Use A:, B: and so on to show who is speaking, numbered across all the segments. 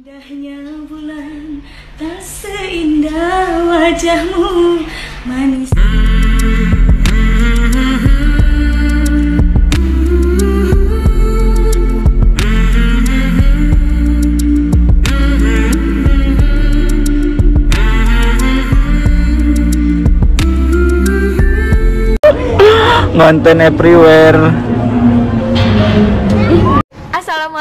A: Indahnya bulan tak seindah wajahmu manis.
B: ngonten everywhere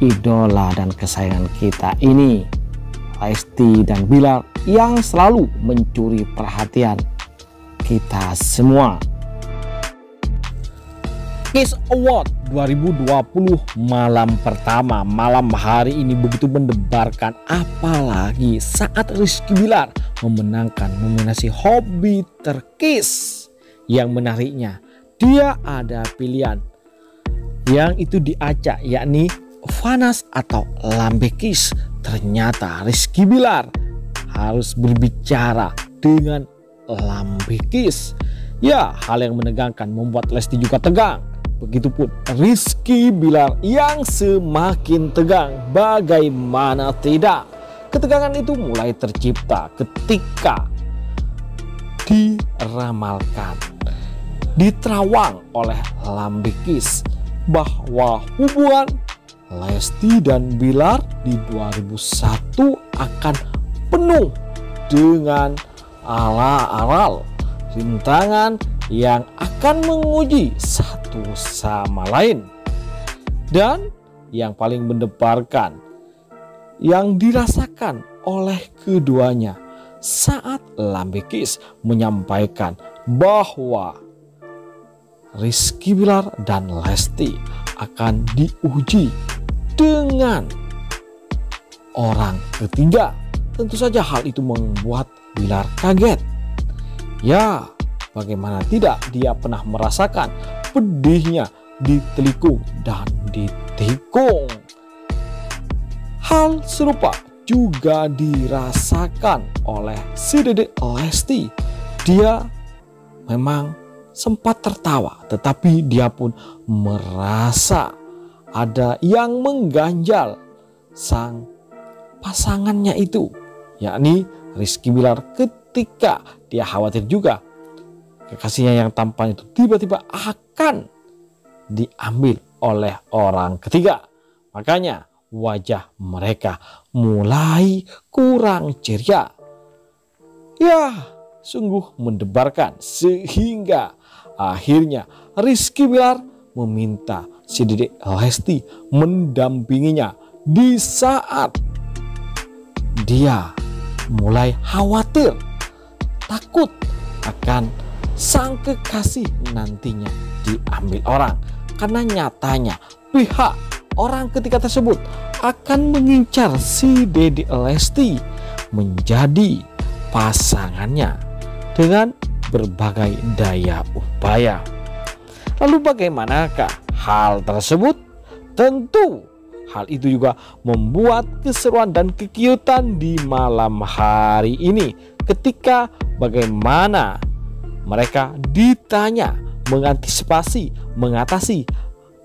B: idola dan kesayangan kita ini Lesti dan Bilar yang selalu mencuri perhatian kita semua. Kiss Award 2020 malam pertama malam hari ini begitu mendebarkan apalagi saat Rizky Bilar memenangkan nominasi hobi terkis yang menariknya. Dia ada pilihan. Yang itu diacak yakni Vanas atau Lambe Kiss ternyata Rizky Bilar harus berbicara dengan Lambe Kiss ya hal yang menegangkan membuat Lesti juga tegang Begitupun Rizky Bilar yang semakin tegang bagaimana tidak. Ketegangan itu mulai tercipta ketika diramalkan, diterawang oleh Lambikis bahwa hubungan Lesti dan Bilar di 2001 akan penuh dengan ala-aral rintangan yang akan menguji satu sama lain. Dan yang paling mendebarkan yang dirasakan oleh keduanya saat Lambekis menyampaikan bahwa Rizky Bilar dan Lesti akan diuji dengan orang ketiga. Tentu saja hal itu membuat Bilar kaget. Ya, bagaimana tidak dia pernah merasakan pedihnya ditelikung dan ditikung. Hal serupa juga dirasakan oleh si Dede Lesti. Dia memang sempat tertawa tetapi dia pun merasa ada yang mengganjal sang pasangannya itu yakni Rizky Bilar ketika dia khawatir juga kekasihnya yang tampan itu tiba-tiba akan diambil oleh orang ketiga. Makanya wajah mereka mulai kurang ceria. Ya, sungguh mendebarkan sehingga akhirnya Rizky Bilar meminta si Dedek Lesti mendampinginya di saat dia mulai khawatir, takut akan sang kekasih nantinya diambil orang karena nyatanya pihak orang ketika tersebut akan mengincar si Dedi Lesti menjadi pasangannya dengan berbagai daya upaya. Lalu bagaimanakah hal tersebut? Tentu hal itu juga membuat keseruan dan kekiutan di malam hari ini ketika bagaimana mereka ditanya mengantisipasi, mengatasi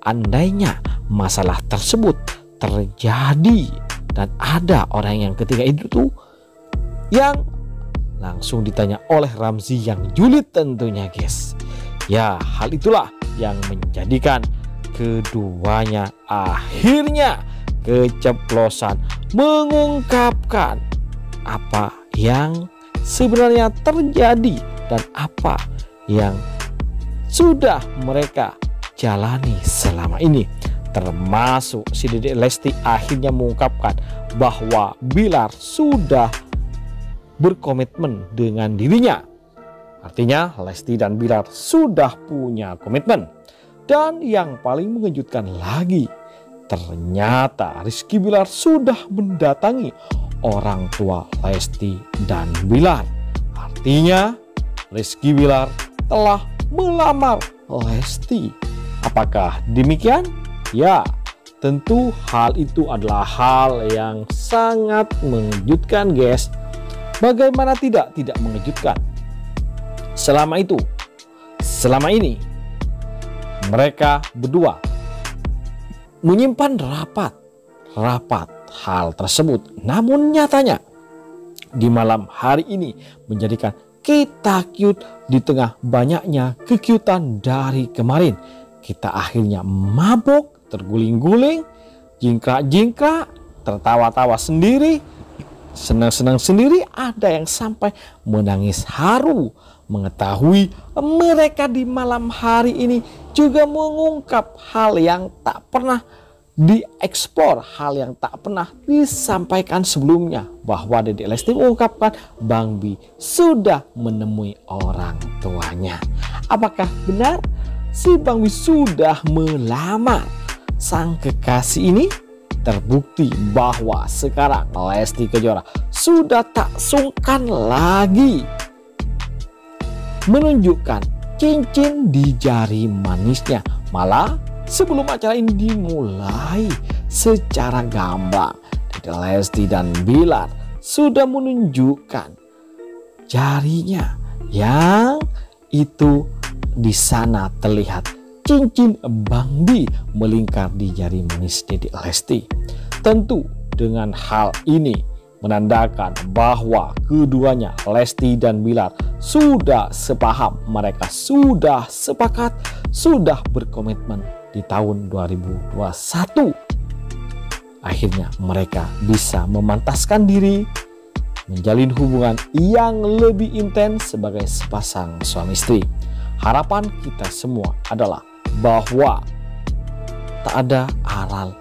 B: andainya masalah tersebut terjadi dan ada orang yang ketiga itu tuh yang langsung ditanya oleh Ramzi yang julid tentunya guys. Ya hal itulah yang menjadikan keduanya akhirnya keceplosan mengungkapkan apa yang sebenarnya terjadi dan apa yang sudah mereka jalani selama ini. Termasuk si Dedek Lesti akhirnya mengungkapkan bahwa Bilar sudah berkomitmen dengan dirinya artinya Lesti dan Bilar sudah punya komitmen dan yang paling mengejutkan lagi ternyata Rizky Bilar sudah mendatangi orang tua Lesti dan Bilar. Artinya Rizky Bilar telah melamar Lesti. Apakah demikian? Ya, tentu hal itu adalah hal yang sangat mengejutkan guys. Bagaimana tidak tidak mengejutkan? Selama itu, selama ini mereka berdua menyimpan rapat rapat hal tersebut. Namun nyatanya di malam hari ini menjadikan kita cute di tengah banyaknya kekiutan dari kemarin. Kita akhirnya mabok, terguling-guling, jingkrak-jingkrak, tertawa-tawa sendiri, senang-senang sendiri, ada yang sampai menangis haru mengetahui mereka di malam hari ini juga mengungkap hal yang tak pernah dieksplor hal yang tak pernah disampaikan sebelumnya bahwa Dedek Lesti mengungkapkan Bang Bi sudah menemui orang tuanya. Apakah benar si Bang Bi sudah melamar sang kekasih ini? Terbukti bahwa sekarang Lesti Kejora sudah tak sungkan lagi menunjukkan cincin di jari manisnya. Malah Sebelum acara ini dimulai secara gamblang, Dede Lesti dan Bilar sudah menunjukkan jarinya yang itu di sana terlihat cincin Bang Bi melingkar di jari manis Dede Lesti. Tentu dengan hal ini menandakan bahwa keduanya Lesti dan Bilar sudah sepaham, mereka sudah sepakat, sudah berkomitmen di tahun 2021. Akhirnya mereka bisa memantaskan diri menjalin hubungan yang lebih intens sebagai sepasang suami istri. Harapan kita semua adalah bahwa tak ada aral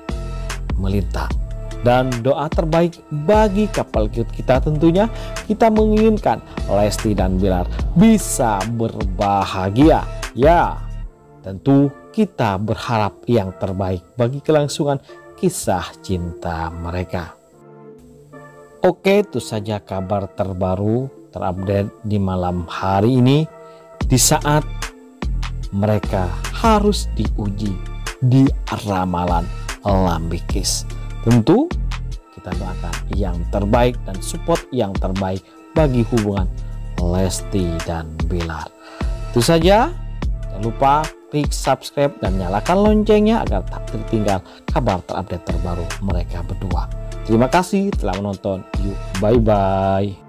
B: melintang dan doa terbaik bagi kapal cute kita tentunya kita menginginkan Lesti dan Bilar bisa berbahagia ya tentu kita berharap yang terbaik bagi kelangsungan kisah cinta mereka. Oke, itu saja kabar terbaru terupdate di malam hari ini di saat mereka harus diuji di ramalan Lambikis. Tentu kita doakan yang terbaik dan support yang terbaik bagi hubungan Lesti dan Bilar. Itu saja. Jangan lupa klik subscribe dan nyalakan loncengnya agar tak tertinggal kabar terupdate terbaru mereka berdua. Terima kasih telah menonton. Yuk, bye-bye.